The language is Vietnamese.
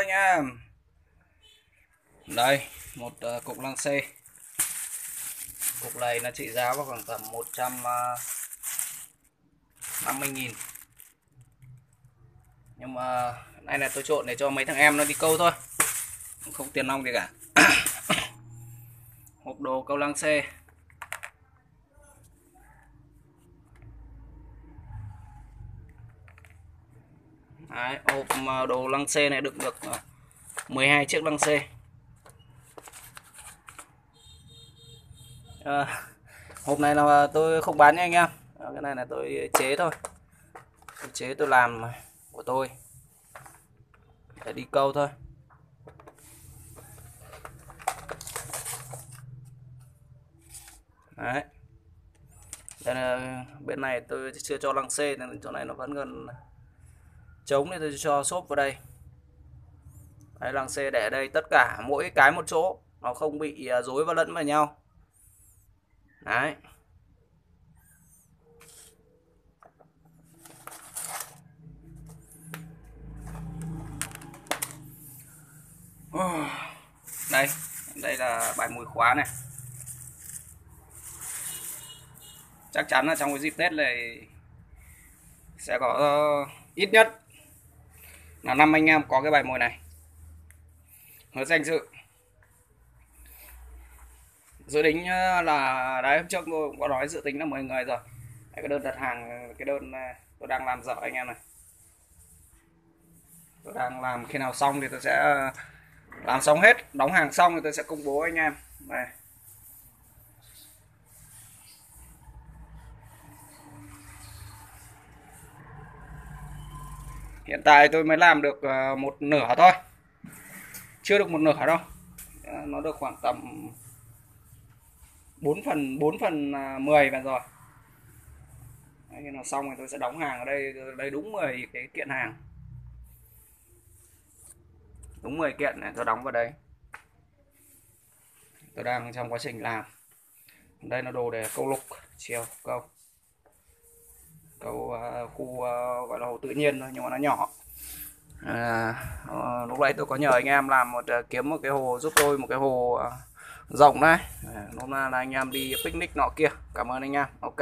thôi nha. Đây một uh, cục lăng xê. Cục này nó trị giá vào khoảng tầm 150 ờ, nghìn. Nhưng mà này là tôi trộn để cho mấy thằng em nó đi câu thôi. Không tiền nong gì cả. Hộp đồ câu lăng xê. Đấy, hộp đồ lăng xê này đựng được ờ, 12 chiếc lăng xê. À, hộp này là tôi không bán nha anh em. Ờ, cái này là tôi chế thôi. Tôi chế tôi làm của tôi. Để đi câu thôi. Đấy. Đây là bên này tôi chưa cho lăng xê nên chỗ này nó vẫn gần trống thì tôi cho xốp vào đây. Đấy, lăng xe để đây tất cả mỗi cái một chỗ nó không bị à, rối và lẫn vào nhau. Đấy. Đây đây là bài mùi khóa này. Chắc chắn là trong cái dịp tết này sẽ có uh, ít nhất là năm anh em có cái bài mồi này. Hứa danh dự. Dự tính ờ, là đấy hôm trước tôi cũng có nói dự tính là 10 người rồi. Đấy, cái đơn đặt hàng cái đơn ờ, tôi đang làm dở anh em này. Tôi đang làm khi nào xong thì tôi sẽ ờ, làm xong hết. Đóng hàng xong thì tôi sẽ công bố anh em. Này. Hiện tại tôi mới làm được ờ, một nửa thôi. Chưa được một nửa đâu. Ờ, nó được khoảng tầm 4 phần 4 phần 10 và rồi. Đấy, khi nào xong thì tôi sẽ đóng hàng ở đây đây đúng 10 cái kiện hàng. Đúng 10 kiện này tôi đóng vào đây. Tôi đang trong quá trình làm. Đây là đồ để câu lục chiều câu câu uh, à, khu uh, gọi là hồ tự nhiên thôi nhưng mà nó nhỏ. À, uh, lúc nãy tôi có nhờ anh em làm một uh, kiếm một cái hồ giúp tôi một cái hồ uh, rộng đấy. Hôm nay là anh em đi picnic nọ kia. Cảm ơn anh em. Ok.